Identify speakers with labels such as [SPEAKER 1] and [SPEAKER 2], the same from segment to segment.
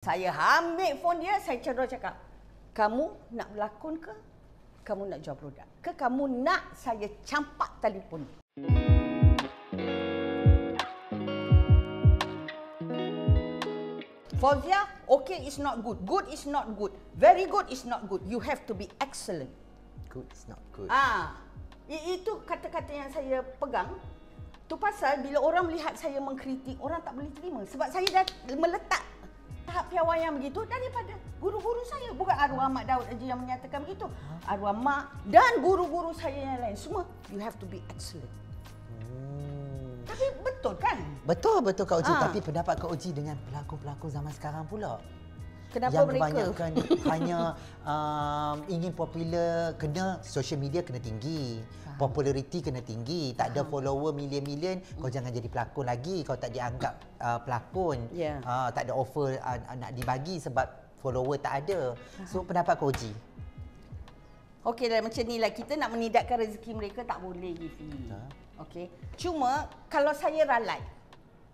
[SPEAKER 1] Saya ambil phone dia, saya cedera cakap, kamu nak berlakon ke? Kamu nak jual produk? Ke kamu nak saya campak telefon? Fauzia, okay is not good. Good is not good. Very good is not good. You have to be excellent.
[SPEAKER 2] Good is not good.
[SPEAKER 1] Ah, itu kata-kata yang saya pegang. Tu pasal bila orang melihat saya mengkritik, orang tak boleh terima. Sebab saya dah meletak tahap piawaian begitu daripada guru-guru saya. Bukan arwah Mak Daud saja yang menyatakan begitu. Arwah Mak dan guru-guru saya yang lain. Semua, you have to be excellent.
[SPEAKER 2] Hmm.
[SPEAKER 1] Tapi betul kan?
[SPEAKER 2] Betul betul Kak Oji,
[SPEAKER 1] Ah.
[SPEAKER 2] tapi pendapat Kak Oji dengan pelakon-pelakon zaman sekarang pula.
[SPEAKER 1] Kenapa
[SPEAKER 2] yang
[SPEAKER 1] mereka?
[SPEAKER 2] kebanyakan hanya um, ingin popular, kena social media kena tinggi. Populariti kena tinggi. Tak ada follower million-million, kau jangan jadi pelakon lagi. Kau tak dianggap uh, pelakon.
[SPEAKER 1] Ya.
[SPEAKER 2] Uh, tak ada offer uh, nak dibagi sebab follower tak ada. So pendapat Kak Oji?
[SPEAKER 1] Okey lah macam ni lah kita nak menidakkan rezeki mereka tak boleh.
[SPEAKER 2] Betul.
[SPEAKER 1] Okey. Cuma kalau saya ralat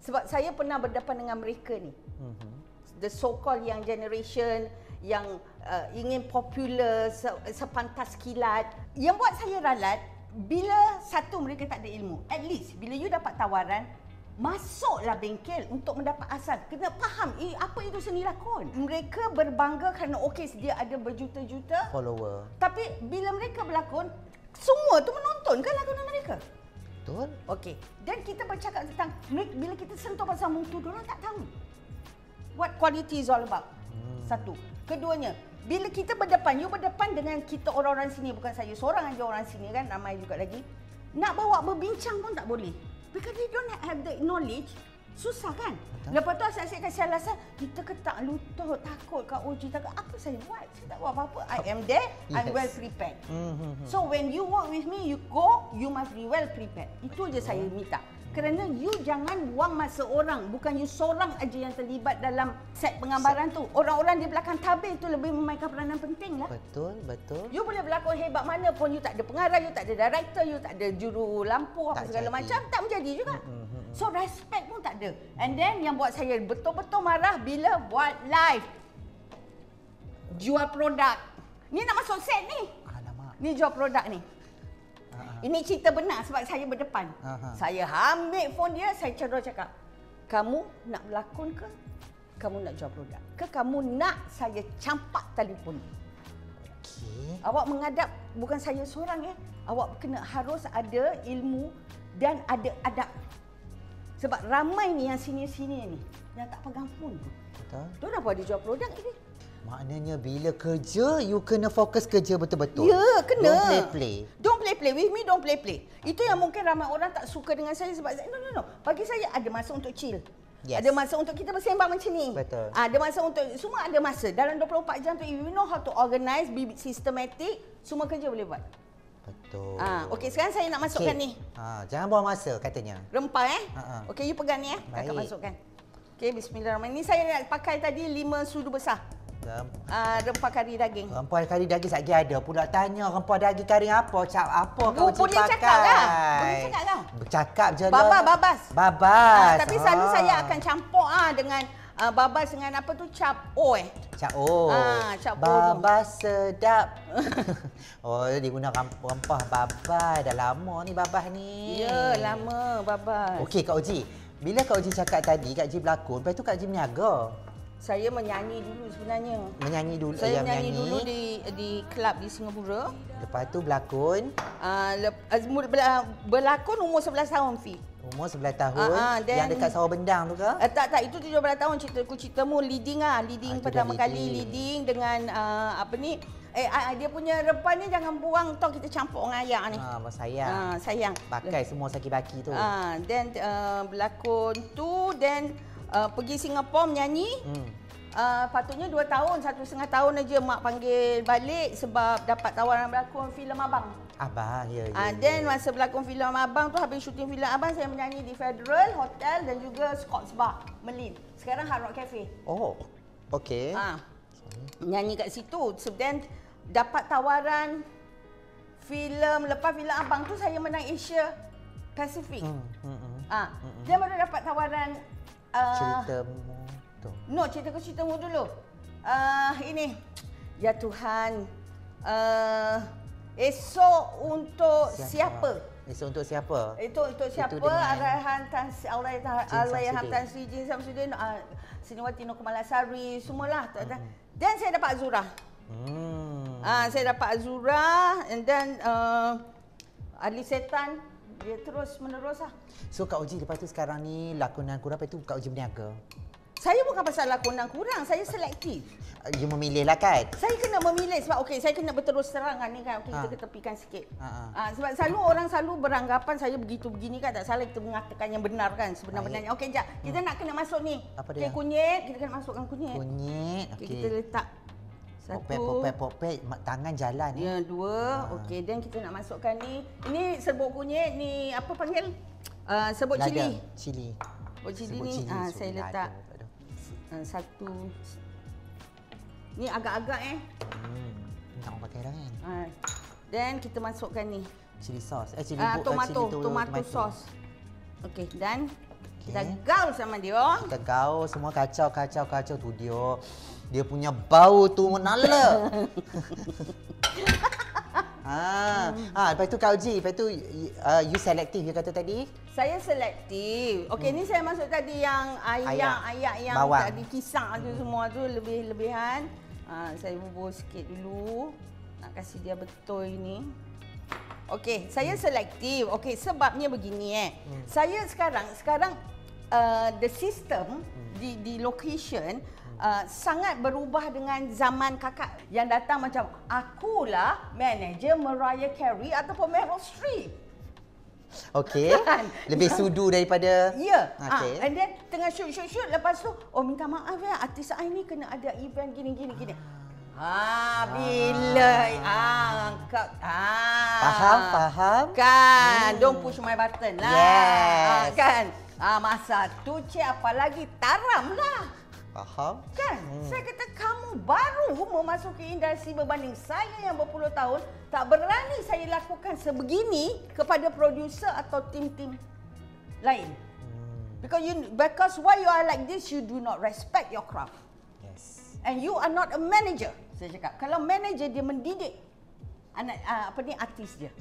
[SPEAKER 1] sebab saya pernah berdepan dengan mereka ni.
[SPEAKER 2] Mm-hmm.
[SPEAKER 1] The so called young generation yang uh, ingin popular se, sepantas kilat. Yang buat saya ralat bila satu mereka tak ada ilmu. At least bila you dapat tawaran Masuklah bengkel untuk mendapat asal. Kena faham eh, apa itu seni lakon. Mereka berbangga kerana okey dia ada berjuta-juta
[SPEAKER 2] Follower.
[SPEAKER 1] tapi bila mereka berlakon, semua tu menonton kan lakonan mereka.
[SPEAKER 2] Betul?
[SPEAKER 1] Okey. Dan kita bercakap tentang bila kita sentuh pasal mutu, orang tak tahu. What quality is all about. Hmm. Satu. Keduanya, bila kita berdepan, you berdepan dengan kita orang-orang sini, bukan saya seorang aja orang sini kan, ramai juga lagi. Nak bawa berbincang pun tak boleh. Because they don't have the knowledge. Susah kan?
[SPEAKER 2] Betul.
[SPEAKER 1] Lepas tu asyik-asyik kasih alasan, kita ketak lutut, takut Kak Uji, takut. Apa saya buat? Saya tak buat apa-apa. I am there, I'm
[SPEAKER 2] Yes.
[SPEAKER 1] well prepared.
[SPEAKER 2] Mm-hmm.
[SPEAKER 1] So when you work with me, you go, you must be well prepared. Itu je saya minta. Kerana you jangan buang masa orang. Bukan you seorang aja yang terlibat dalam set penggambaran tu. Orang-orang di belakang tabir tu lebih memainkan peranan penting lah.
[SPEAKER 2] Betul, betul.
[SPEAKER 1] You boleh berlakon hebat mana pun, you tak ada pengarah, you tak ada director, you tak ada juru lampu apa
[SPEAKER 2] Tak
[SPEAKER 1] segala
[SPEAKER 2] jadi.
[SPEAKER 1] macam, tak menjadi juga. So respect pun tak ada. And then yang buat saya betul-betul marah bila buat live. Jual produk. Ni nak masuk set ni.
[SPEAKER 2] Alamak.
[SPEAKER 1] Ni jual produk ni. Ini cerita benar sebab saya berdepan.
[SPEAKER 2] Aha.
[SPEAKER 1] Saya ambil phone dia, saya cedera cakap, kamu nak berlakon ke? Kamu nak jual produk? Ke kamu nak saya campak telefon?
[SPEAKER 2] Okey.
[SPEAKER 1] Awak menghadap bukan saya seorang ya. Awak kena harus ada ilmu dan ada adab. Sebab ramai ni yang sini-sini ni yang tak pegang phone tu.
[SPEAKER 2] Betul.
[SPEAKER 1] Tu kenapa dia jual produk ini?
[SPEAKER 2] Maknanya bila kerja, you kena fokus kerja betul-betul.
[SPEAKER 1] Ya, kena.
[SPEAKER 2] Don't play-play.
[SPEAKER 1] Don't play-play. With me, don't play-play. Itu yang mungkin ramai orang tak suka dengan saya sebab no, no, no. Bagi saya ada masa untuk chill.
[SPEAKER 2] Yes.
[SPEAKER 1] Ada masa untuk kita bersembang macam ni.
[SPEAKER 2] Betul.
[SPEAKER 1] Ada masa untuk, semua ada masa. Dalam 24 jam tu, if you know how to organize, be systematic, semua kerja boleh buat.
[SPEAKER 2] Betul.
[SPEAKER 1] Ah, Okey, sekarang saya nak masukkan
[SPEAKER 2] Okey.
[SPEAKER 1] ni.
[SPEAKER 2] Ha, jangan buang masa katanya.
[SPEAKER 1] Rempah eh.
[SPEAKER 2] Ha.
[SPEAKER 1] Okey, you pegang ni eh. Kakak
[SPEAKER 2] Baik.
[SPEAKER 1] masukkan. Okey, bismillahirrahmanirrahim. Ni saya nak pakai tadi 5 sudu besar. Ah, rempah kari daging.
[SPEAKER 2] Rempah kari daging lagi ada. Pula tanya rempah daging kari apa? Cap apa
[SPEAKER 1] Bu,
[SPEAKER 2] kau
[SPEAKER 1] boleh
[SPEAKER 2] pakai?
[SPEAKER 1] cakap lah. Boleh cakap lah.
[SPEAKER 2] Bercakap je
[SPEAKER 1] Babas,
[SPEAKER 2] lah.
[SPEAKER 1] babas.
[SPEAKER 2] Babas.
[SPEAKER 1] Ah, tapi selalu
[SPEAKER 2] Ah.
[SPEAKER 1] saya akan campur ah dengan ah, babas dengan apa tu cap o eh.
[SPEAKER 2] Cap oh.
[SPEAKER 1] Ah, cap oh tu.
[SPEAKER 2] Babas sedap. oh, dia guna rem- rempah babas. Dah lama ni babas ni.
[SPEAKER 1] Ya, lama babas.
[SPEAKER 2] Okey Kak Oji. Bila Kak Oji cakap tadi Kak Ji berlakon, lepas tu Kak Ji meniaga.
[SPEAKER 1] Saya menyanyi dulu sebenarnya.
[SPEAKER 2] Menyanyi dulu.
[SPEAKER 1] Saya
[SPEAKER 2] yang
[SPEAKER 1] menyanyi dulu di di kelab di Singapura.
[SPEAKER 2] Lepas tu berlakon.
[SPEAKER 1] Ah, lep, ah, mula- bela- berlakon umur 11 tahun Fi.
[SPEAKER 2] Umur 11 tahun.
[SPEAKER 1] Ah, ah,
[SPEAKER 2] yang
[SPEAKER 1] then-
[SPEAKER 2] dekat sawah bendang tu ke?
[SPEAKER 1] Eh, tak tak itu 17 tahun cerita aku ceritamu leading ah leading
[SPEAKER 2] Ah, itu
[SPEAKER 1] pertama
[SPEAKER 2] dah
[SPEAKER 1] kali
[SPEAKER 2] leading.
[SPEAKER 1] leading dengan uh, apa ni eh ah, dia punya rempah ni jangan buang tau kita campur dengan ayak ni.
[SPEAKER 2] Ha, Abang sayang.
[SPEAKER 1] Ah, sayang.
[SPEAKER 2] Pakai semua saki-baki tu.
[SPEAKER 1] Ah, then uh, berlakon tu then uh, pergi Singapura menyanyi.
[SPEAKER 2] Hmm.
[SPEAKER 1] Uh, patutnya dua tahun, satu setengah tahun aja mak panggil balik sebab dapat tawaran berlakon filem abang.
[SPEAKER 2] Abang, ya, ya. Ya.
[SPEAKER 1] then masa berlakon filem abang tu habis syuting filem abang saya menyanyi di Federal Hotel dan juga Scotts Bar, Melin. Sekarang Hard Rock Cafe.
[SPEAKER 2] Oh, okey.
[SPEAKER 1] Ah. Nyanyi kat situ. So then dapat tawaran filem lepas filem abang tu saya menang Asia Pacific.
[SPEAKER 2] Hmm, hmm, hmm.
[SPEAKER 1] Ah, dia baru dapat tawaran uh,
[SPEAKER 2] Ceritamu tu?
[SPEAKER 1] No, cerita ke cerita dulu. Uh, ini. Ya Tuhan. Uh, esok untuk siapa?
[SPEAKER 2] Esok untuk siapa?
[SPEAKER 1] Itu untuk siapa? Arahan Tan Allahyarham
[SPEAKER 2] Samsudin.
[SPEAKER 1] Tan Sri Jin Samsudin, uh, Siniwati Nur Kemalasari, semualah. Hmm. Dan saya dapat Azura.
[SPEAKER 2] Hmm.
[SPEAKER 1] Ah, saya dapat Azura and then uh, Ali Setan dia terus menerus lah.
[SPEAKER 2] So Kak Uji lepas tu sekarang ni lakonan kurang lepas tu Kak Uji berniaga.
[SPEAKER 1] Saya bukan pasal lakonan kurang, saya selektif.
[SPEAKER 2] You memilih lah kan?
[SPEAKER 1] Saya kena memilih sebab okey saya kena berterus terang kan ni kan okey kita
[SPEAKER 2] Ha.
[SPEAKER 1] ketepikan sikit.
[SPEAKER 2] Ha, ha.
[SPEAKER 1] Ah, sebab selalu orang selalu beranggapan saya begitu begini kan tak salah kita mengatakan yang benar kan sebenar-benarnya. Okey jap, kita nak kena masuk ni.
[SPEAKER 2] Hmm. Apa
[SPEAKER 1] Okey
[SPEAKER 2] dia?
[SPEAKER 1] kunyit, kita kena masukkan kunyit.
[SPEAKER 2] Kunyit.
[SPEAKER 1] Okey
[SPEAKER 2] Okey.
[SPEAKER 1] kita letak satu.
[SPEAKER 2] Popet, popet, popet. Tangan jalan. eh.
[SPEAKER 1] Ya, dua. Okey, dan kita nak masukkan ni. Ini serbuk kunyit, ni apa panggil? Uh, serbuk
[SPEAKER 2] Lada.
[SPEAKER 1] cili.
[SPEAKER 2] Cili.
[SPEAKER 1] Serbuk cili ni
[SPEAKER 2] cili, sebut
[SPEAKER 1] saya
[SPEAKER 2] lada.
[SPEAKER 1] letak uh, satu. Ni agak-agak eh.
[SPEAKER 2] Hmm. Tak pakai dah kan?
[SPEAKER 1] Uh, dan kita masukkan ni.
[SPEAKER 2] Cili sauce. Eh, cili eh,
[SPEAKER 1] tomato,
[SPEAKER 2] cili tu-
[SPEAKER 1] tomato sauce. Okey, dan kita
[SPEAKER 2] Okey.
[SPEAKER 1] gaul sama dia.
[SPEAKER 2] Kita gaul semua kacau, kacau, kacau tu dia. Dia punya bau tu menala. ah, ah, lepas tu Kak Uji, lepas tu uh, you selective you kata tadi.
[SPEAKER 1] Saya selektif. Okey, ni saya masuk tadi yang
[SPEAKER 2] Ayak.
[SPEAKER 1] ayak yang
[SPEAKER 2] Bawang.
[SPEAKER 1] tadi kisar tu semua tu lebih-lebihan. Ha, saya bubur sikit dulu. Nak kasih dia betul ini. Okey, saya selektif. Okey, sebabnya begini eh. Saya sekarang sekarang uh, the system di di location uh, sangat berubah dengan zaman kakak yang datang macam akulah manager Mariah Carey ataupun Meryl Streep.
[SPEAKER 2] Okey.
[SPEAKER 1] Kan?
[SPEAKER 2] Lebih sudu daripada
[SPEAKER 1] Ya. Yeah.
[SPEAKER 2] Okey.
[SPEAKER 1] Ah, and then tengah shoot shoot shoot lepas tu oh minta maaf ya artis I ni kena ada event gini gini gini. Ah, bila ah kau ah
[SPEAKER 2] Faham, faham.
[SPEAKER 1] Kan, don't push my button lah.
[SPEAKER 2] Yes.
[SPEAKER 1] Ah, kan. Ah masa tu cik apa lagi taram lah.
[SPEAKER 2] Faham?
[SPEAKER 1] Kan? Hmm. Saya kata kamu baru memasuki industri berbanding saya yang berpuluh tahun tak berani saya lakukan sebegini kepada producer atau tim-tim lain.
[SPEAKER 2] Hmm.
[SPEAKER 1] Because you because why you are like this you do not respect your craft.
[SPEAKER 2] Yes.
[SPEAKER 1] And you are not a manager. Saya cakap kalau manager dia mendidik anak uh, apa ni artis dia.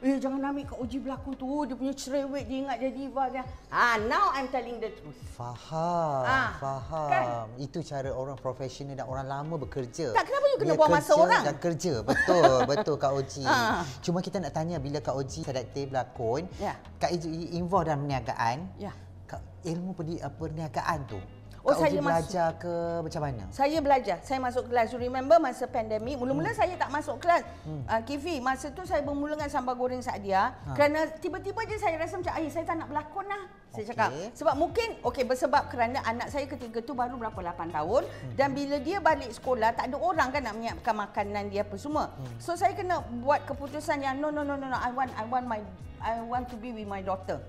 [SPEAKER 1] Eh jangan ambil kat uji berlakon tu dia punya cerewet dia ingat dia diva dia. Ah now I'm telling the truth.
[SPEAKER 2] Faham,
[SPEAKER 1] Ah,
[SPEAKER 2] faham.
[SPEAKER 1] kan?
[SPEAKER 2] Itu cara orang profesional dan orang lama bekerja.
[SPEAKER 1] Tak, kenapa you kena
[SPEAKER 2] Dia
[SPEAKER 1] buang masa orang?
[SPEAKER 2] Dan kerja, betul, betul Kak Oji.
[SPEAKER 1] Ah.
[SPEAKER 2] Cuma kita nak tanya bila Kak Oji selektif berlakon,
[SPEAKER 1] Ya.
[SPEAKER 2] Kak Oji involve dalam perniagaan.
[SPEAKER 1] Ya.
[SPEAKER 2] Kak, ilmu perni- perniagaan tu,
[SPEAKER 1] Oh,
[SPEAKER 2] Kak
[SPEAKER 1] saya
[SPEAKER 2] Oji
[SPEAKER 1] masuk-
[SPEAKER 2] belajar ke macam mana?
[SPEAKER 1] Saya belajar. Saya masuk kelas. You remember masa pandemik, mula-mula hmm. saya tak masuk kelas. Hmm. Uh, Kifi, masa tu saya bermula dengan sambal goreng Sadia. Ha. Kerana tiba-tiba je saya rasa macam, ayah saya tak nak berlakon lah. Saya
[SPEAKER 2] Okey.
[SPEAKER 1] cakap. Sebab mungkin, okey bersebab kerana anak saya ketika tu baru berapa, 8 tahun. Hmm. Dan bila dia balik sekolah, tak ada orang kan nak menyiapkan makanan dia apa semua. Hmm. So saya kena buat keputusan yang, no, no, no, no, no. I want, I want my, I want to be with my daughter.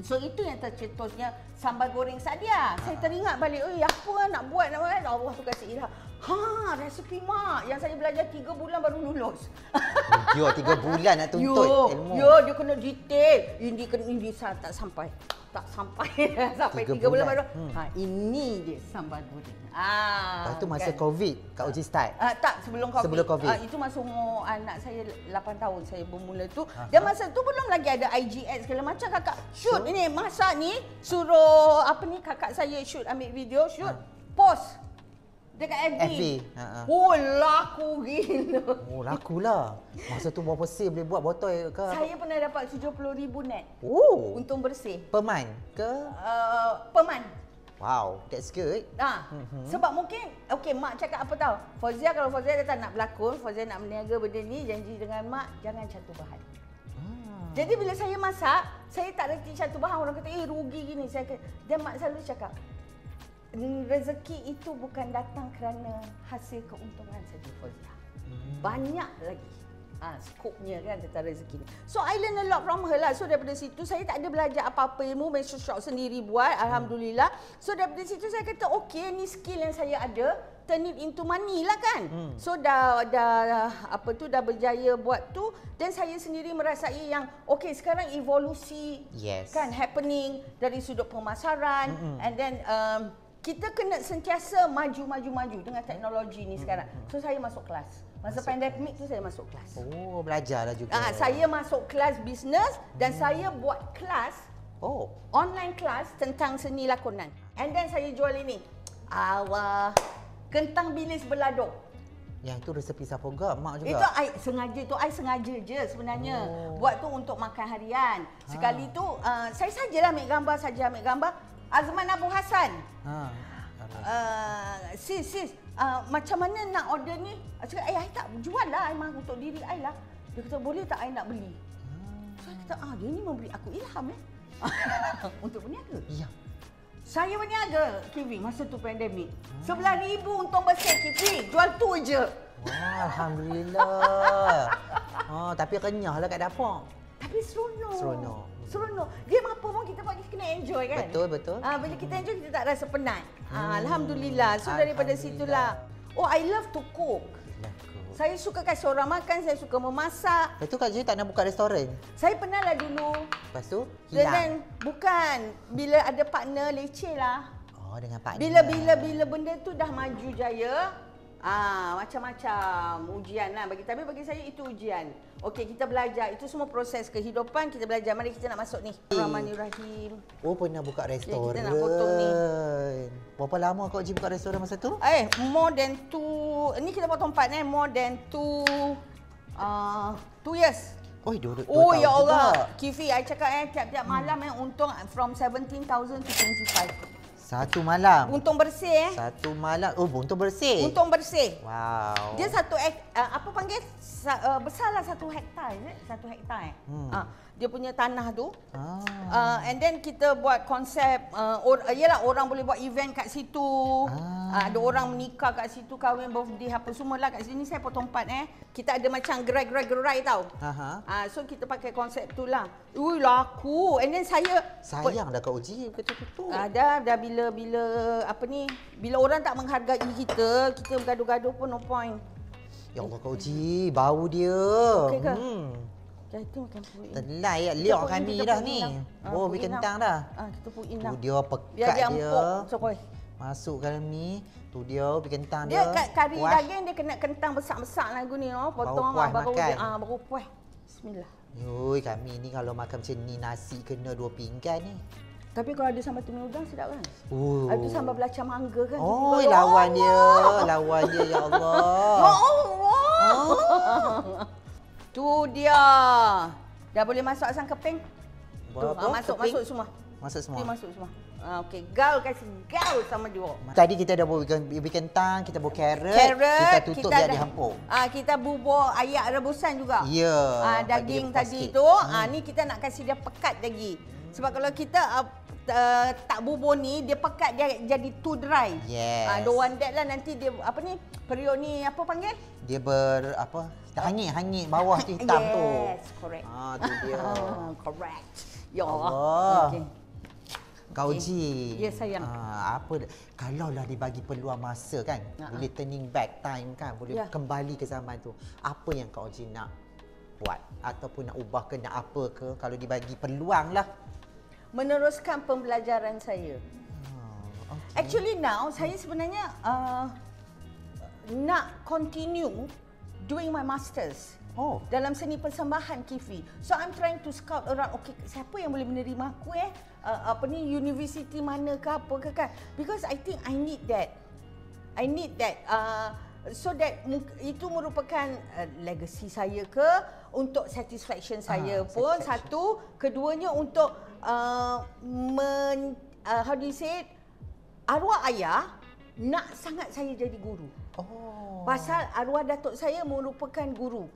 [SPEAKER 1] So itu yang tercetusnya sambal goreng sadia. Saya teringat balik, "Oi, apa nak buat nak buat?" Allah tu kasih ilham. Ha, resepi mak yang saya belajar 3 bulan baru lulus.
[SPEAKER 2] Yo, tiga bulan nak tuntut
[SPEAKER 1] yo,
[SPEAKER 2] ilmu.
[SPEAKER 1] Yo, dia kena detail. Ini kena ini sa- tak sampai. Tak sampai sampai
[SPEAKER 2] Tiga
[SPEAKER 1] 3 bulan.
[SPEAKER 2] bulan.
[SPEAKER 1] baru.
[SPEAKER 2] Hmm.
[SPEAKER 1] Ha, ini dia sambal goreng. Ah.
[SPEAKER 2] Lepas tu masa
[SPEAKER 1] kan.
[SPEAKER 2] COVID, Kak Oji start.
[SPEAKER 1] Ah, tak sebelum Covid.
[SPEAKER 2] Sebelum Covid.
[SPEAKER 1] Ah, itu masa umur anak saya 8 tahun saya bermula tu. Dan masa tu belum lagi ada IGX segala macam kakak. Shoot
[SPEAKER 2] So-
[SPEAKER 1] ini masak ni suruh apa ni kakak saya shoot ambil video shoot post dekat FB.
[SPEAKER 2] FB, ha, ha.
[SPEAKER 1] Oh laku gila.
[SPEAKER 2] Oh, lakulah. Masa tu berapa sen boleh buat botol ke?
[SPEAKER 1] Saya pernah dapat 70,000 net
[SPEAKER 2] Oh,
[SPEAKER 1] untung bersih.
[SPEAKER 2] per month ke?
[SPEAKER 1] Uh, per month.
[SPEAKER 2] Wow, that's good.
[SPEAKER 1] Ha, mm-hmm. sebab mungkin okey mak cakap apa tahu? Fauzia kalau Fauzia dia tak nak berlakon, Fauzia nak berniaga benda ni janji dengan mak jangan catur bahan.
[SPEAKER 2] Ah.
[SPEAKER 1] Jadi bila saya masak, saya tak reti catur bahan orang kata eh rugi gini saya kata. Dan mak selalu cakap "Mm, rezeki itu bukan datang kerana hasil keuntungan saja Fauzia. Banyak lagi ha, skopnya kan tentang rezeki ni. So I learn a lot from her lah. So daripada situ saya tak ada belajar apa-apa ilmu, measure shop sendiri buat. Alhamdulillah. So daripada situ saya kata okey ni skill yang saya ada turn it into money lah kan. Hmm. So dah dah apa tu dah berjaya buat tu dan saya sendiri merasai yang okey sekarang evolusi
[SPEAKER 2] Yes.
[SPEAKER 1] kan happening dari sudut pemasaran mm-hmm. and then um, kita kena sentiasa maju-maju-maju dengan teknologi ni sekarang. So saya masuk kelas. Masa pandemik tu saya masuk kelas.
[SPEAKER 2] Oh, belajarlah juga.
[SPEAKER 1] Ah, saya masuk kelas bisnes dan saya buat kelas
[SPEAKER 2] Oh.
[SPEAKER 1] online kelas tentang seni lakonan. And then saya jual ini. Awah, kentang bilis belado.
[SPEAKER 2] Yang tu resepi Sapoga, mak juga.
[SPEAKER 1] Itu I sengaja tu I sengaja je sebenarnya.
[SPEAKER 2] Oh.
[SPEAKER 1] Buat tu untuk makan harian. Sekali tu uh, saya sajalah ambil gambar saja ambil gambar Azman Abu Hassan.
[SPEAKER 2] Ha.
[SPEAKER 1] Uh, sis sis uh, macam mana nak order ni? Saya cakap, eh, tak jual lah. I mahu untuk diri I lah. Dia kata, boleh tak I nak beli? Saya kata, ah dia ni memberi aku ilham eh. untuk berniaga.
[SPEAKER 2] Ya.
[SPEAKER 1] Saya berniaga, Kiwi, masa tu pandemik. Sebelah ribu untung besar, Kiwi. Jual tu je.
[SPEAKER 2] Wah, Alhamdulillah. oh, tapi kenyah lah kat dapur.
[SPEAKER 1] Tapi seronok.
[SPEAKER 2] Seronok.
[SPEAKER 1] Seronok. Game apa pun kita buat, kita kena enjoy kan?
[SPEAKER 2] Betul, betul.
[SPEAKER 1] Ah, bila kita enjoy, kita tak rasa penat. Ah, Alhamdulillah. So, daripada situlah. Oh, I love to cook. Saya suka kasi orang makan, saya suka memasak.
[SPEAKER 2] Lepas tu Kak Jui tak nak buka restoran.
[SPEAKER 1] Saya pernah lah dulu.
[SPEAKER 2] Lepas tu
[SPEAKER 1] Dan
[SPEAKER 2] hilang.
[SPEAKER 1] bukan. Bila ada partner, leceh lah.
[SPEAKER 2] Oh, dengan Pak
[SPEAKER 1] Bila bila bila benda tu dah maju jaya, ah macam-macam ujian lah bagi tapi bagi saya itu ujian. Okey, kita belajar. Itu semua proses kehidupan kita belajar. Mari kita nak masuk ni. Rahmanirrahim.
[SPEAKER 2] Oh, pernah buka restoran.
[SPEAKER 1] kita nak potong ni.
[SPEAKER 2] Berapa lama Kak Jui buka restoran masa tu?
[SPEAKER 1] Eh, more than two, ni kita buat tempat ni, more than two, uh, two years.
[SPEAKER 2] Oh, dua, dua
[SPEAKER 1] Oh ya Allah,
[SPEAKER 2] juga.
[SPEAKER 1] Kifi, I cakap eh, tiap-tiap malam eh, untung from 17,000 to 25.
[SPEAKER 2] Satu malam.
[SPEAKER 1] Untung bersih eh.
[SPEAKER 2] Satu malam. Oh, buntung bersih.
[SPEAKER 1] Untung bersih.
[SPEAKER 2] Wow.
[SPEAKER 1] Dia satu ek, uh, apa panggil Sa, uh, besarlah satu hektar, is it? Satu hektar eh.
[SPEAKER 2] Hmm.
[SPEAKER 1] Ah, dia punya tanah tu.
[SPEAKER 2] Ah.
[SPEAKER 1] Uh, and then kita buat konsep uh, or, uh, yalah orang boleh buat event kat situ.
[SPEAKER 2] Ah.
[SPEAKER 1] Uh, ada orang menikah kat situ, kahwin birthday apa semua lah kat sini saya potong part eh. Kita ada macam gerai-gerai-gerai tau.
[SPEAKER 2] Aha.
[SPEAKER 1] Ah, so kita pakai konsep tu lah. Ui laku. And then saya
[SPEAKER 2] Sayang dah Kak Uji kata tutup.
[SPEAKER 1] ada dah bila bila apa ni bila orang tak menghargai kita kita gaduh-gaduh pun no point.
[SPEAKER 2] Ya Allah Kak Uji, bau dia.
[SPEAKER 1] Okey ke?
[SPEAKER 2] Hmm.
[SPEAKER 1] Jadi tu makan pui.
[SPEAKER 2] Tenang ya, liok kami dah ni.
[SPEAKER 1] Ah,
[SPEAKER 2] Oh,
[SPEAKER 1] put
[SPEAKER 2] mi
[SPEAKER 1] in
[SPEAKER 2] kentang dah.
[SPEAKER 1] Ah, kita put in
[SPEAKER 2] Tu dia pekat
[SPEAKER 1] Biar dia
[SPEAKER 2] dia.
[SPEAKER 1] empuk. Sokoi.
[SPEAKER 2] Masuk dalam ni. Tu dia mi kentang
[SPEAKER 1] Dia
[SPEAKER 2] dia.
[SPEAKER 1] kari
[SPEAKER 2] Puas.
[SPEAKER 1] daging dia kena kentang besar-besar lagu ni oh. Potong
[SPEAKER 2] puas
[SPEAKER 1] ah, baru
[SPEAKER 2] makan.
[SPEAKER 1] dia ah baru puas. Bismillah.
[SPEAKER 2] Yoi, kami ni kalau makan macam ni nasi kena dua pinggan ni.
[SPEAKER 1] Tapi kalau ada sambal tuna udang sedap kan?
[SPEAKER 2] Oh.
[SPEAKER 1] Ada sambal belacan mangga kan?
[SPEAKER 2] Oh,
[SPEAKER 1] Ya
[SPEAKER 2] lawan
[SPEAKER 1] Allah.
[SPEAKER 2] dia. Lawan dia ya
[SPEAKER 1] Ya
[SPEAKER 2] Allah.
[SPEAKER 1] Allah. Tu dia. Dah boleh masuk asam keping? Tu,
[SPEAKER 2] Berapa?
[SPEAKER 1] ah, masuk
[SPEAKER 2] Keping?
[SPEAKER 1] masuk semua.
[SPEAKER 2] Masuk semua.
[SPEAKER 1] Dia masuk semua. Ah, okey, gaul kasi gaul sama dia.
[SPEAKER 2] Tadi kita dah buat ikan ikan kentang, kita buat carrot,
[SPEAKER 1] Carrot,
[SPEAKER 2] kita tutup biar
[SPEAKER 1] ada-
[SPEAKER 2] dia hampuk.
[SPEAKER 1] Ah, kita bubur ayak rebusan juga.
[SPEAKER 2] Ya.
[SPEAKER 1] Ah,
[SPEAKER 2] bagi
[SPEAKER 1] daging tadi
[SPEAKER 2] sikit.
[SPEAKER 1] tu, ah ni kita nak kasih dia pekat lagi. Sebab kalau kita uh, uh, tak bubur ni, dia pekat dia jadi too dry.
[SPEAKER 2] Yes.
[SPEAKER 1] Ah, don't want that lah nanti dia apa ni? Periuk ni apa panggil?
[SPEAKER 2] Dia ber apa? Hangit-hangit bawah tu hitam tu.
[SPEAKER 1] Yes, correct.
[SPEAKER 2] Ah, tu dia.
[SPEAKER 1] Ah, correct. Ya
[SPEAKER 2] Allah.
[SPEAKER 1] Okey.
[SPEAKER 2] Kau
[SPEAKER 1] Okey.
[SPEAKER 2] Ji.
[SPEAKER 1] Ya, sayang.
[SPEAKER 2] Ah, apa kalau lah dibagi peluang masa kan,
[SPEAKER 1] Ha,
[SPEAKER 2] boleh turning back time kan, boleh
[SPEAKER 1] Ya.
[SPEAKER 2] kembali ke zaman tu. Apa yang kau Ji nak buat ataupun nak ubah ke nak apa ke kalau dibagi peluang lah.
[SPEAKER 1] Meneruskan pembelajaran saya.
[SPEAKER 2] Ah, okey.
[SPEAKER 1] Actually now saya sebenarnya uh, nak continue doing my masters.
[SPEAKER 2] Oh.
[SPEAKER 1] dalam seni persembahan Kifi. So I'm trying to scout around okay siapa yang boleh menerima aku eh uh, apa ni university mana ke apa ke kan because I think I need that. I need that uh, so that itu merupakan uh, legacy saya ke untuk satisfaction saya
[SPEAKER 2] Ah,
[SPEAKER 1] pun
[SPEAKER 2] satisfaction.
[SPEAKER 1] satu keduanya untuk uh, men, uh, how do you say it arwah ayah nak sangat saya jadi guru.
[SPEAKER 2] Oh.
[SPEAKER 1] Pasal arwah datuk saya merupakan guru.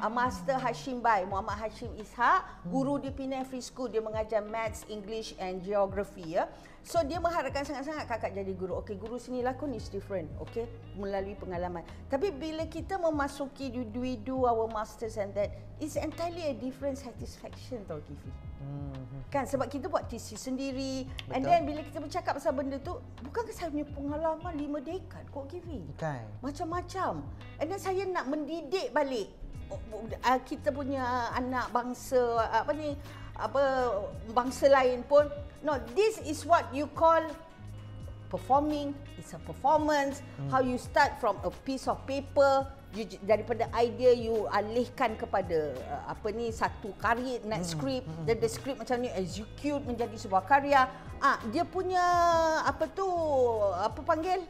[SPEAKER 1] Ah. Master Hashim Bai, Muhammad Hashim Ishak, guru di Penang Free School. Dia mengajar Maths, English and Geography ya. So dia mengharapkan sangat-sangat kakak jadi guru. Okey, guru seni lakon is different, okey, melalui pengalaman. Tapi bila kita memasuki we do our masters and that, it's entirely a different satisfaction tau Kifi.
[SPEAKER 2] Hmm.
[SPEAKER 1] Kan sebab kita buat thesis sendiri Betul. and then bila kita bercakap pasal benda tu bukankah saya punya pengalaman lima dekad kok Kifi?
[SPEAKER 2] Kan.
[SPEAKER 1] Macam-macam. And then saya nak mendidik balik uh, kita punya anak bangsa apa ni apa bangsa lain pun no this is what you call performing, it's a performance. Hmm. How you start from a piece of paper, you, daripada idea you alihkan kepada uh, apa ni satu karya net hmm. script, hmm. dan the script macam ni execute menjadi sebuah karya. Ah, dia punya apa tu apa panggil?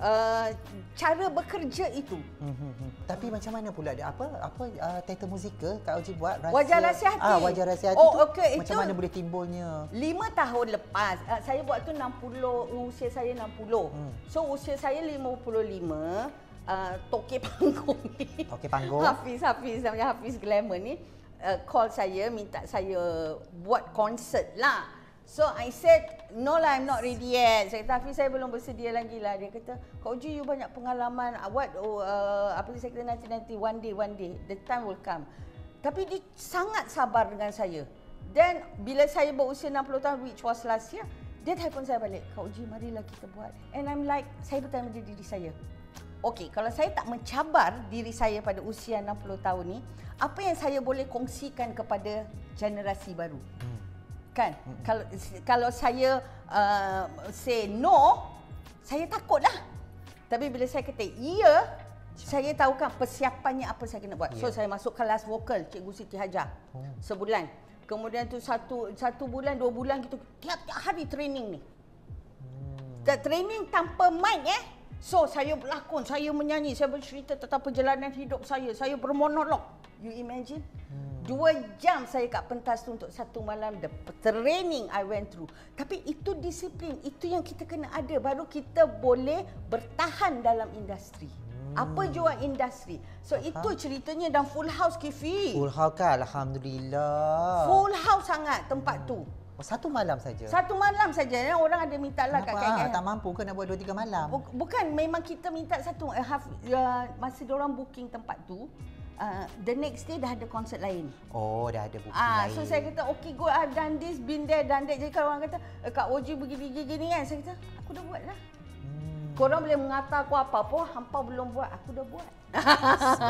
[SPEAKER 1] uh, cara bekerja itu. Hmm,
[SPEAKER 2] Tapi macam mana pula dia apa apa uh, teater musikal Kak Oji buat
[SPEAKER 1] rahsia Wajah Rahsia Hati.
[SPEAKER 2] Ah wajah rahsia hati
[SPEAKER 1] oh,
[SPEAKER 2] tu.
[SPEAKER 1] Okay.
[SPEAKER 2] Macam
[SPEAKER 1] itu
[SPEAKER 2] mana boleh timbulnya?
[SPEAKER 1] Lima tahun lepas uh, saya buat tu 60 usia saya 60. Hmm. So usia saya 55 uh, toke panggung ni.
[SPEAKER 2] Toke panggung.
[SPEAKER 1] Hafiz Hafiz namanya Hafiz Glamour ni uh, call saya minta saya buat konsert lah. So I said, no lah, I'm not ready yet. Saya kata, Hafiz saya belum bersedia lagi lah. Dia kata, Kak Uji, you banyak pengalaman. Uh, what, oh, uh, apa saya kata nanti-nanti, one day, one day. The time will come. Tapi dia sangat sabar dengan saya. Then, bila saya berusia 60 tahun, which was last year, dia telefon saya balik. Kak Uji, marilah kita buat. And I'm like, saya bertanya pada diri saya. Okey, kalau saya tak mencabar diri saya pada usia 60 tahun ni, apa yang saya boleh kongsikan kepada generasi baru? Hmm kan hmm. kalau kalau saya uh, say no saya takutlah tapi bila saya kata iya saya tahu kan persiapannya apa saya kena buat yeah. so saya masuk kelas vokal cikgu Siti Hajar oh. sebulan kemudian tu satu satu bulan dua bulan gitu tiap-tiap hari training ni hmm. training tanpa mic eh so saya berlakon saya menyanyi saya bercerita tentang perjalanan hidup saya saya bermonolog you imagine hmm. Dua jam saya kat pentas tu untuk satu malam the training I went through. Tapi itu disiplin, itu yang kita kena ada baru kita boleh bertahan dalam industri. Hmm. Apa jua industri? So Aha. itu ceritanya dan full house Kifi.
[SPEAKER 2] Full house kan alhamdulillah.
[SPEAKER 1] Full house sangat tempat hmm. tu.
[SPEAKER 2] Oh, satu malam saja.
[SPEAKER 1] Satu malam saja. Ya, orang ada minta lah kat KL.
[SPEAKER 2] Tak mampu ke nak buat dua tiga malam?
[SPEAKER 1] Bukan, memang kita minta satu. Uh, half, uh, masa orang booking tempat tu, uh, the next day dah ada konsert lain.
[SPEAKER 2] Oh, dah ada bukti
[SPEAKER 1] uh,
[SPEAKER 2] lain.
[SPEAKER 1] So saya kata, okay go, I've done this, been there, done that. Jadi kalau orang kata, eh, Kak Oji begini-begini kan, saya kata, aku dah buat lah. Korang boleh mengata aku apa pun, hampa belum buat, aku dah buat.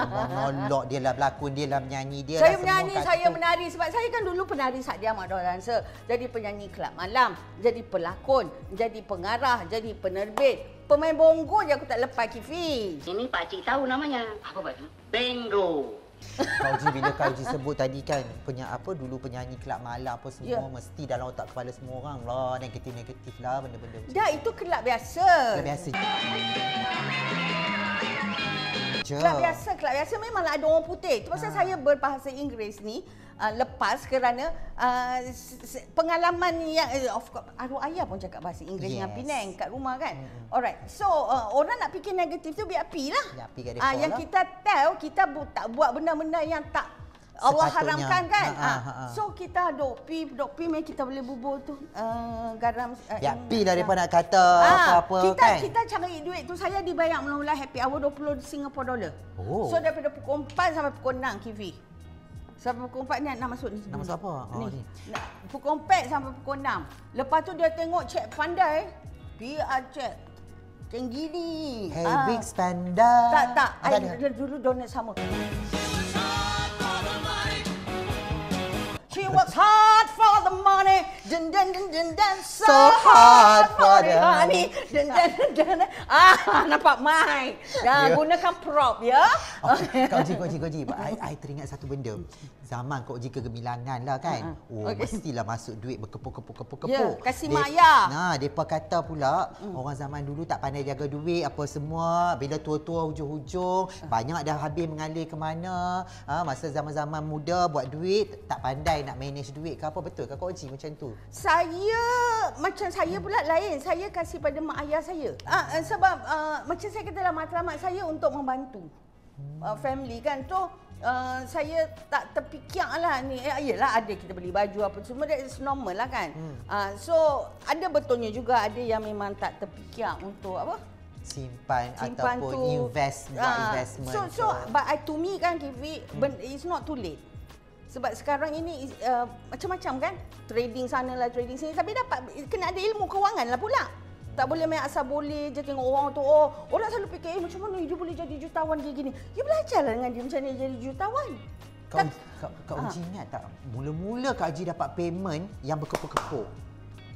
[SPEAKER 2] Monolog dia lah berlakon, dia lah menyanyi, dia
[SPEAKER 1] saya
[SPEAKER 2] lah
[SPEAKER 1] menyanyi,
[SPEAKER 2] semua
[SPEAKER 1] saya menari. Sebab saya kan dulu penari Sadia Mak Dancer. Jadi penyanyi kelab malam, jadi pelakon, jadi pengarah, jadi penerbit. Pemain bongo je aku tak lepas Kifi.
[SPEAKER 3] Ini Pak Cik tahu namanya. Apa Pak Cik?
[SPEAKER 2] Kau Ji bila Kau sebut tadi kan penya apa dulu penyanyi kelab malam apa semua yeah. mesti dalam otak kepala semua orang lah negatif-negatif lah benda-benda macam
[SPEAKER 1] Dah itu kelab biasa.
[SPEAKER 2] Kelab biasa
[SPEAKER 1] je. Kelab biasa, kelab biasa memanglah ada orang putih. Itu pasal ha. saya berbahasa Inggeris ni uh, lepas kerana uh, pengalaman yang uh, of course arwah ayah pun cakap bahasa Inggeris yes. dengan Penang kat rumah kan. Hmm. Alright. So uh, orang nak fikir negatif tu biar api lah. Biar api uh, yang lah. kita tahu kita bu- tak buat benda-benda yang tak Allah Sepatutnya. haramkan kan. Ha, ha, ha. So kita dok pi dok pi mai kita boleh bubur tu uh, garam
[SPEAKER 2] uh, ya pi daripada nak kata ha, apa-apa
[SPEAKER 1] kita,
[SPEAKER 2] kan.
[SPEAKER 1] Kita cari duit tu saya dibayar mula-mula happy hour 20 Singapore dollar. Oh. So daripada pukul 4 sampai pukul 6 KV. Sampai pukul 4 ni nak masuk ni.
[SPEAKER 2] Nak masuk apa?
[SPEAKER 1] Oh, ni. ni. Pukul 4 sampai pukul 6. Lepas tu dia tengok cek pandai. PR cek. Macam gini.
[SPEAKER 2] Hey ah. big spender.
[SPEAKER 1] Tak, tak. Ada dulu donate sama. She works hard for the money. Dun dun dun dun dun. So, so hard for the money. Dun dun dun dun. Ah, nampak mai. Ya, yeah. gunakan prop ya.
[SPEAKER 2] Okay. Kau ji, kau ji, kau. I, I teringat satu benda. Zaman kau ji kegemilangan lah kan. Uh-huh. Oh, okay. mestilah masuk duit berkepuk-kepuk-kepuk. Ya, yeah,
[SPEAKER 1] kasih maya.
[SPEAKER 2] Nah, depa kata pula mm. orang zaman dulu tak pandai jaga duit apa semua. Bila tua-tua hujung-hujung, uh. banyak dah habis mengalir ke mana. Ha, masa zaman-zaman muda buat duit tak pandai nak manage duit ke apa betul ke Kak Oji macam tu?
[SPEAKER 1] Saya macam saya pula lain. Saya kasih pada mak ayah saya. Ah, sebab uh, macam saya kata lah matlamat saya untuk membantu hmm. uh, family kan. So uh, saya tak terfikir lah ni. Eh, yelah ada kita beli baju apa semua. That is normal lah kan. Hmm. Uh, so ada betulnya juga ada yang memang tak terfikir untuk apa?
[SPEAKER 2] simpan, simpan ataupun tu, invest buat uh, investment.
[SPEAKER 1] So so but I, to me kan Kivi, hmm. it's not too late. Sebab sekarang ini uh, macam-macam kan trading sana lah trading sini tapi dapat kena ada ilmu kewangan lah pula. Tak boleh main asal boleh je tengok orang tu oh orang selalu fikir eh macam mana dia boleh jadi jutawan kayak gini. You belajarlah dengan dia macam mana jadi jutawan.
[SPEAKER 2] Kau kau, kau ha. ingat tak mula-mula Kak Haji dapat payment yang berkepuk-kepuk.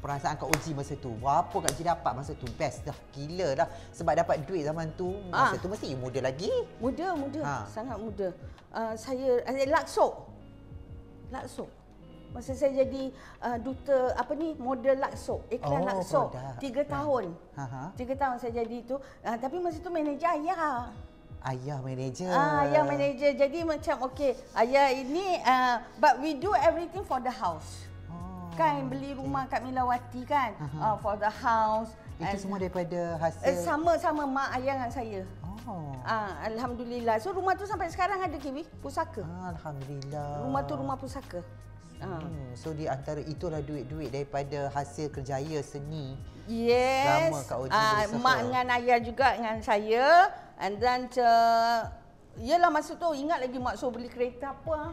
[SPEAKER 2] perasaan Kak Oji masa tu. Berapa Kak Oji dapat masa tu? Best dah. Gila dah. Sebab dapat duit zaman tu. Masa
[SPEAKER 1] Ah.
[SPEAKER 2] tu mesti you muda lagi.
[SPEAKER 1] Muda, muda.
[SPEAKER 2] Ha.
[SPEAKER 1] Sangat muda. Uh, saya uh, Lakso. Lakso. Masa saya jadi uh, duta apa ni model Lakso, iklan
[SPEAKER 2] Oh,
[SPEAKER 1] Lakso.
[SPEAKER 2] produk.
[SPEAKER 1] Tiga tahun.
[SPEAKER 2] Ha, ha.
[SPEAKER 1] Tiga tahun saya jadi itu. Uh, tapi masa tu manager ayah.
[SPEAKER 2] Ayah manager.
[SPEAKER 1] Ah, ayah manager. Jadi macam okey, ayah ini uh, but we do everything for the house.
[SPEAKER 2] Oh,
[SPEAKER 1] Kan beli rumah kat Milawati kan uh, for the house.
[SPEAKER 2] Itu
[SPEAKER 1] And-
[SPEAKER 2] semua daripada
[SPEAKER 1] Eh,
[SPEAKER 2] hasil.
[SPEAKER 1] sama-sama mak ayah dengan saya.
[SPEAKER 2] Oh.
[SPEAKER 1] Ah, Alhamdulillah. So rumah tu sampai sekarang ada Kiwi, pusaka.
[SPEAKER 2] Alhamdulillah.
[SPEAKER 1] Rumah tu rumah pusaka. Ah.
[SPEAKER 2] Hmm, so di antara itulah duit-duit daripada hasil kerjaya seni.
[SPEAKER 1] Yes.
[SPEAKER 2] Lama Kak Oji
[SPEAKER 1] Ah,
[SPEAKER 2] berusaha.
[SPEAKER 1] mak dengan ayah juga dengan saya. And then uh, Yelah masa tu ingat lagi mak suruh beli kereta apa ah?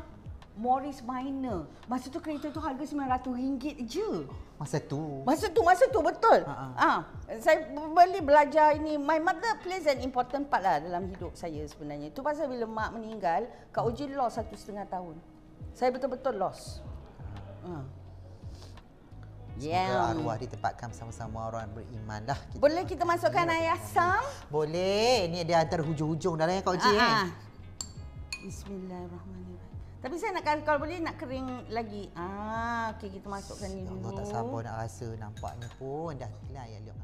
[SPEAKER 1] Morris Minor. Masa tu kereta tu harga RM900 je.
[SPEAKER 2] Masa tu.
[SPEAKER 1] Masa tu, masa tu betul.
[SPEAKER 2] Ha, ha.
[SPEAKER 1] Ah, saya beli belajar ini. My mother plays an important part lah dalam hidup saya sebenarnya. Itu pasal bila mak meninggal, Kak Oji lost satu setengah tahun. Saya betul-betul lost. Ah.
[SPEAKER 2] Semoga
[SPEAKER 1] Yeah.
[SPEAKER 2] arwah ditempatkan bersama-sama orang beriman lah. Kita
[SPEAKER 1] Boleh kita masukkan air asam?
[SPEAKER 2] Boleh. Ni dia antara hujung-hujung dah lah ya Kak Oji
[SPEAKER 1] Ah,
[SPEAKER 2] eh.
[SPEAKER 1] ah. Bismillahirrahmanirrahim. Tapi saya nak kalau boleh nak kering lagi. Ah, okey kita masukkan ni
[SPEAKER 2] Ya
[SPEAKER 1] dulu.
[SPEAKER 2] Allah tak sabar nak rasa nampaknya pun dah lah ya Allah.